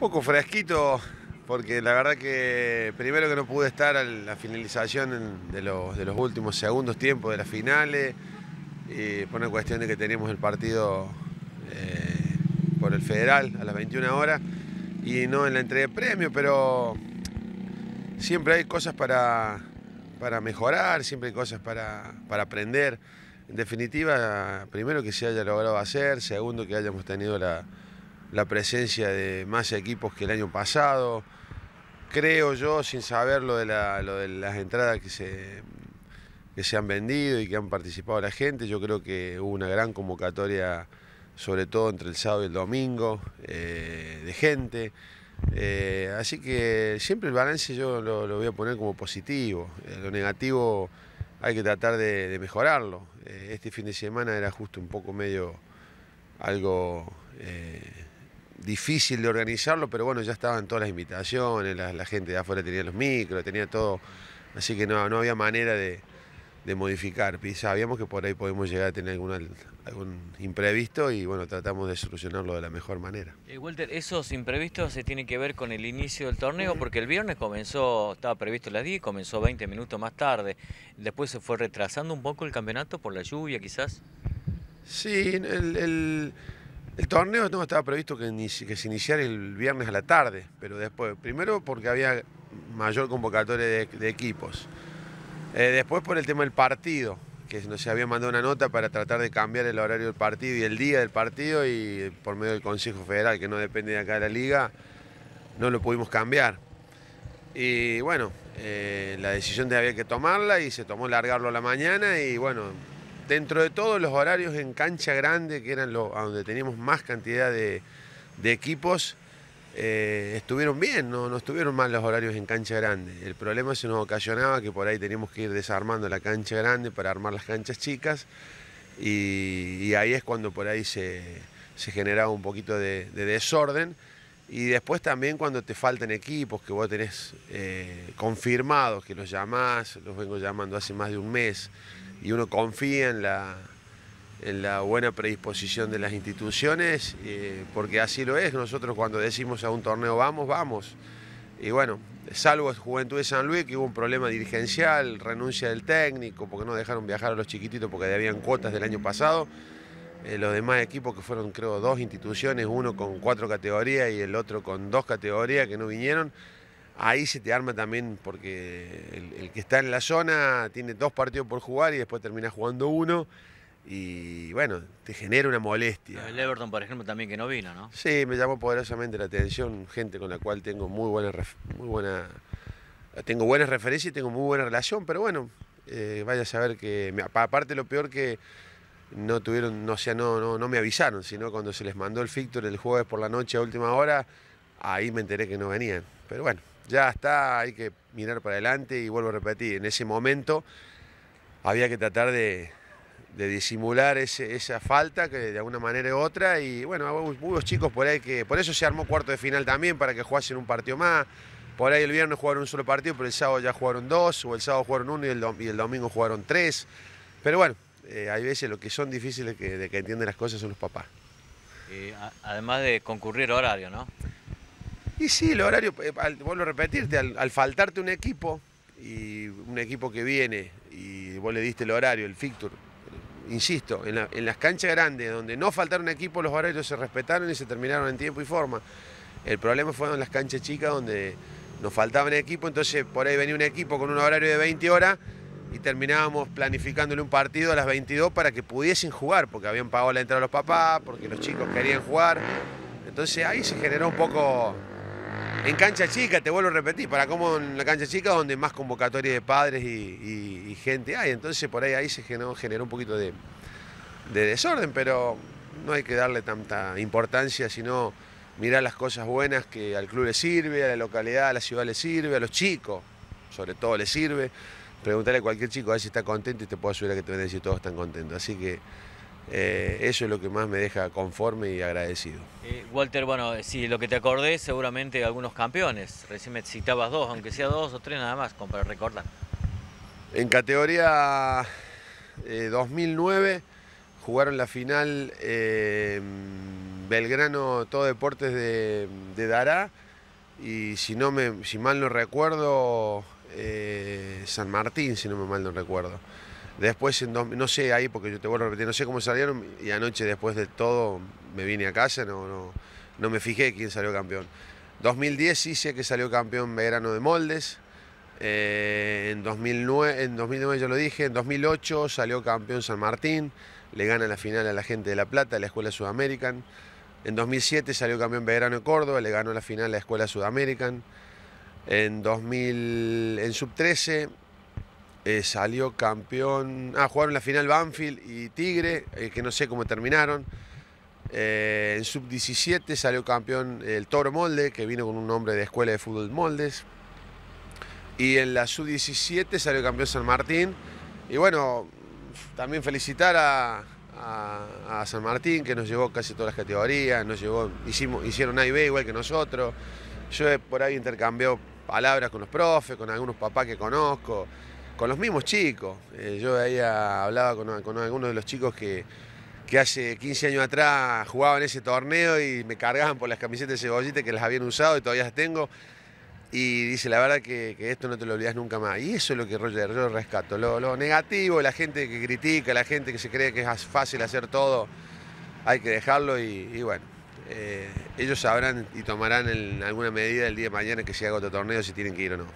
poco fresquito, porque la verdad que primero que no pude estar a la finalización de los, últimos segundos tiempos de las finales, y por una cuestión de que teníamos el partido eh, por el federal a las 21 horas y no en la entrega de premio, pero siempre hay cosas para, para mejorar, siempre hay cosas para, para aprender. En definitiva, primero que se haya logrado hacer, segundo que hayamos tenido la, la presencia de más equipos que el año pasado. Creo yo, sin saber lo de, las entradas que se, que se han vendido y que han participado la gente, yo creo que hubo una gran convocatoria, sobre todo entre el sábado y el domingo, eh, de gente. Eh, así que siempre el balance yo lo, voy a poner como positivo. Eh, lo negativo hay que tratar de, mejorarlo. este fin de semana era justo un poco medio algo difícil de organizarlo, pero bueno, ya estaban todas las invitaciones, la, gente de afuera tenía los micros, tenía todo, así que no, no había manera de, modificar. Sabíamos que por ahí podemos llegar a tener algún imprevisto y bueno, tratamos de solucionarlo de la mejor manera. Eh, Walter, ¿esos imprevistos se tienen que ver con el inicio del torneo? Porque el viernes comenzó, estaba previsto las 10, comenzó 20 minutos más tarde, después se fue retrasando un poco el campeonato por la lluvia quizás. Sí, el el torneo no estaba previsto que, que, se iniciara el viernes a la tarde, pero después, primero porque había mayor convocatoria de, equipos, eh, después por el tema del partido, que nos había mandado una nota para tratar de cambiar el horario del partido y el día del partido y por medio del Consejo Federal, que no depende de acá de la liga, no lo pudimos cambiar. Y bueno, eh, la decisión de había que tomarla y se tomó largarlo a la mañana y bueno, dentro de todos los horarios en cancha grande, que eran los, donde teníamos más cantidad de, equipos, eh, estuvieron bien, no, no estuvieron mal los horarios en cancha grande. El problema se nos ocasionaba que por ahí teníamos que ir desarmando la cancha grande para armar las canchas chicas y, ahí es cuando por ahí se, generaba un poquito de, desorden. Y después también cuando te faltan equipos que vos tenés eh, confirmados, que los llamás, los vengo llamando hace más de un mes, y uno confía en la, en la buena predisposición de las instituciones, eh, porque así lo es. Nosotros cuando decimos a un torneo vamos, vamos. Y bueno, salvo Juventud de San Luis, que hubo un problema dirigencial, renuncia del técnico, porque no dejaron viajar a los chiquititos porque debían cuotas del año pasado. Eh, los demás equipos que fueron creo dos instituciones, uno con cuatro categorías y el otro con dos categorías que no vinieron, ahí se te arma también porque el, que está en la zona tiene dos partidos por jugar y después termina jugando uno y bueno, te genera una molestia. El Everton, por ejemplo, también que no vino, ¿no? Sí, me llamó poderosamente la atención, gente con la cual tengo muy buena, muy buena tengo buenas referencias y tengo muy buena relación, pero bueno, eh, vaya a saber que, aparte lo peor que no tuvieron, no, sea, no, no, no me avisaron, sino cuando se les mandó el fictor el jueves por la noche a última hora, ahí me enteré que no venían. Pero bueno, ya está, hay que mirar para adelante y vuelvo a repetir, en ese momento había que tratar de, disimular esa falta que de alguna manera u otra y bueno, hubo los chicos por ahí que, por eso se armó cuarto de final también, para que jugasen un partido más, por ahí el viernes jugaron un solo partido, pero el sábado ya jugaron dos, o el sábado jugaron uno y el, domingo jugaron tres, pero bueno, eh, hay veces lo que son difíciles de que entienden las cosas son los papás. además de concurrir horario, ¿no? Y sí, el horario, eh, vuelvo a repetirte, al, faltarte un equipo, y un equipo que viene, y vos le diste el horario, el fixture, insisto, en, las canchas grandes, donde no faltaron equipos, los horarios se respetaron y se terminaron en tiempo y forma. El problema fue en las canchas chicas, donde nos faltaban equipos, entonces por ahí venía un equipo con un horario de 20 horas y terminábamos planificándole un partido a las 22 para que pudiesen jugar, porque habían pagado la entrada a los papás, porque los chicos querían jugar. Entonces ahí se generó un poco en cancha chica, te vuelvo a repetir, para como en la cancha chica donde más convocatoria de padres y, gente hay, entonces por ahí, ahí se generó, un poquito de, desorden, pero no hay que darle tanta importancia, sino mirar las cosas buenas que al club le sirve, a la localidad, a la ciudad le sirve, a los chicos, sobre todo le sirve. Preguntarle a cualquier chico a ver si está contento y te puedo asegurar que te van a decir todos están contentos. Así que eh, eso es lo que más me deja conforme y agradecido. Eh, Walter, bueno, si lo que te acordé, seguramente algunos campeones. Recién me citabas dos, aunque sea dos o tres nada más, como para recordar. En categoría 2009 eh, jugaron la final Belgrano, todo deportes de, de Dará. Y si, no me, si mal no recuerdo, eh, San Martín, si no me mal no recuerdo. Después, en no sé ahí, porque yo te vuelvo a repetir, no sé cómo salieron. Y anoche, después de todo, me vine a casa, no, no, no me fijé quién salió campeón. 2010 sí sé que salió campeón Belgrano de Moldes. Eh, en, 2009, en 2009 yo lo dije, en 2008 salió campeón San Martín, le gana la final a la gente de La Plata, de la Escuela Sudamerican. En 2007 salió campeón Belgrano de Córdoba, le ganó la final a la Escuela Sudamerican. En 2000, en sub-13 eh, salió campeón, ah, jugaron la final Banfield y Tigre, eh, que no sé cómo terminaron. en sub-17 salió campeón el Toro Molde, que vino con un nombre de Escuela de Fútbol Moldes. Y en la sub-17 salió campeón San Martín. Y bueno, también felicitar a, San Martín, que nos llevó casi todas las categorías, nos llevó, hicimos, hicieron A igual que nosotros. Yo por ahí intercambié palabras con los profes, con algunos papás que conozco, con los mismos chicos. Eh, yo ahí hablaba con, algunos de los chicos que, hace 15 años atrás jugaban ese torneo y me cargaban por las camisetas de cebollita que las habían usado y todavía las tengo. Y dice, la verdad que, esto no te lo olvidas nunca más. Y eso es lo que Roger, yo rescato. Lo, negativo, la gente que critica, la gente que se cree que es fácil hacer todo, hay que dejarlo y, bueno, eh, ellos sabrán y tomarán alguna medida el día de mañana que se haga otro torneo si tienen que ir o no.